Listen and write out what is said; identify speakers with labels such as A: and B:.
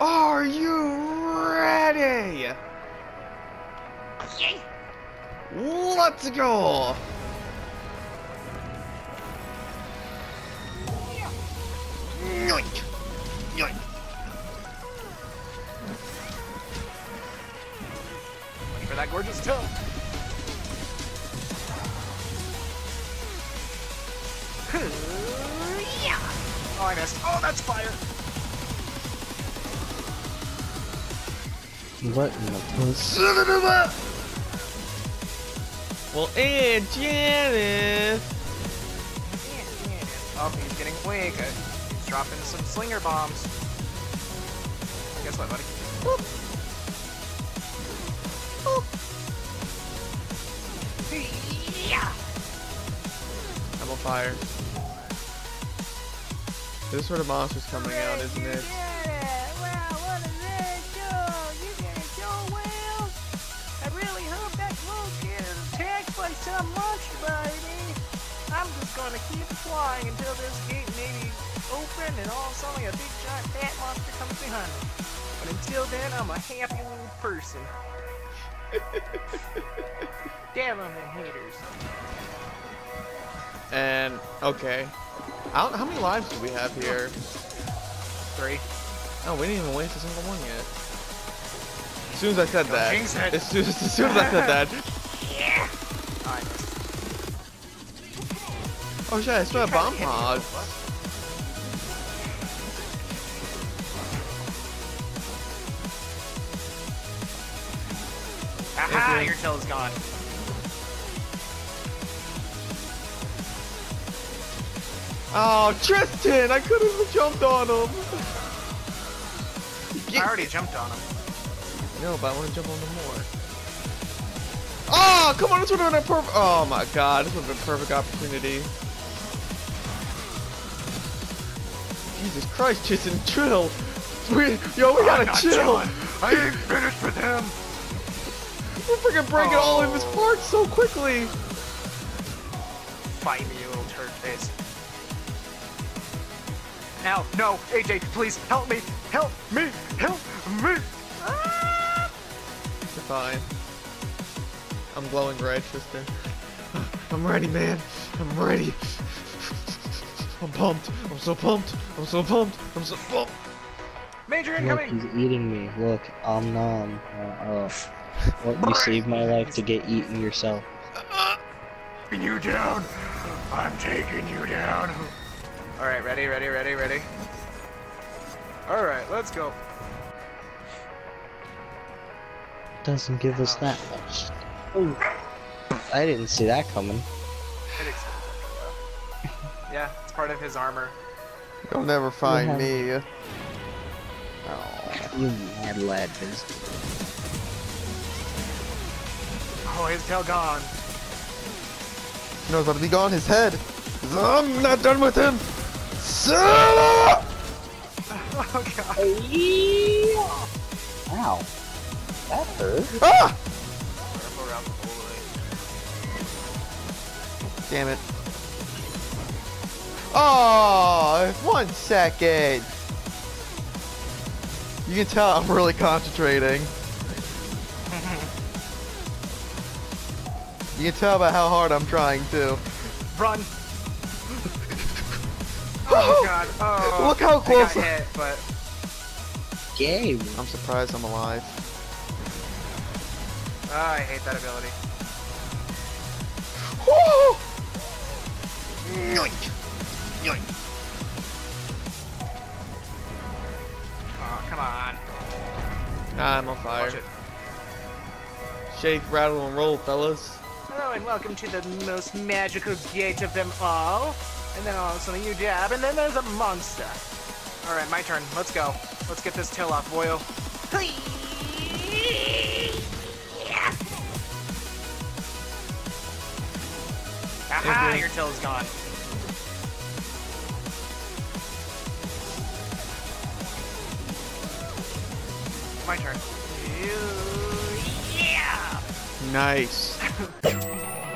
A: Are you ready? Let's go! Yoink! Yoink!
B: Wait for that gorgeous toe. Oh, I missed. Oh, that's fire.
C: What in the puss?
A: Son of a- Well, and Janice!
B: janice oh he's getting weak. Uh, He's dropping some slinger bombs. Guess what, buddy?
A: I'm on fire. This sort of monster's coming out, isn't it?
B: Yeah, wow, what a man go. You gotta go well. I really hope that won't get attacked some monster, baby. I'm just gonna keep flying until this gate maybe open and all of a sudden a big giant fat monster comes behind me. But until then, I'm a happy little person. Damn them haters.
A: And, okay. I don't, how many lives do we have here?
B: Three.
A: Oh, we didn't even waste a single one yet. As soon as I said
B: Don't
A: that. As soon as, as soon as I said that.
B: I missed.
A: Oh shit, I still have bomb pods.
B: Aha, your tail is gone.
A: Oh, Tristan! I couldn't have jumped on him!
B: I already jumped on him.
A: No, but I want to jump on them more. Oh, come on, this would have been a perfect. Oh my god, this would have been a perfect opportunity. Jesus Christ, Tristan, chill! We, yo, we gotta chill!
B: I ain't finished with him.
A: We're freaking breaking all of his
B: Oh.
A: parts so quickly!
B: Fight you Now, no, AJ, please help me, help me, help me. Ah!
A: Fine. I'm glowing red, sister. I'm ready, man. I'm ready. I'm pumped. I'm so pumped. I'm so pumped. I'm so pumped.
B: Major
C: Look,
B: incoming.
C: he's eating me. Look, om nom. Uh, uh, what, you saved my life to get eaten yourself.
B: Taking you down. I'm taking you down. All right, ready, ready, ready, ready. All right, let's go.
C: Doesn't give us oh, that much. Ooh. I didn't see that coming.
B: It explodes. yeah, it's part of his armor.
A: You'll never find
C: have-
A: me. Oh.
C: You mad lad, Biz.
B: Oh, his tail gone.
A: He knows how to be gone. His head. I'm not done with him. Solo!
B: Oh god.
C: Ow. That hurt.
A: Ah!
B: Careful around the bullet.
A: Damn it. Oh, one second. You can tell I'm really concentrating. You can tell by how hard I'm trying to.
B: Run. Oh, oh god. Oh.
A: Look how close I-
B: hit, but
C: Game.
A: I'm surprised I'm alive.
B: oh, I hate that ability.
A: Woo! Yoink! Yoink!
B: Oh, come on.
A: Ah, I'm on fire. Shake, rattle, and roll, fellas.
B: Hello and welcome to the most magical gate of them all. And then all of a sudden you jab, and then there's a monster. Alright, my turn. Let's go. Let's get this tail off, boyo. Aha,
A: Okay.
B: your tail is gone. My turn. Yeah!
A: Nice.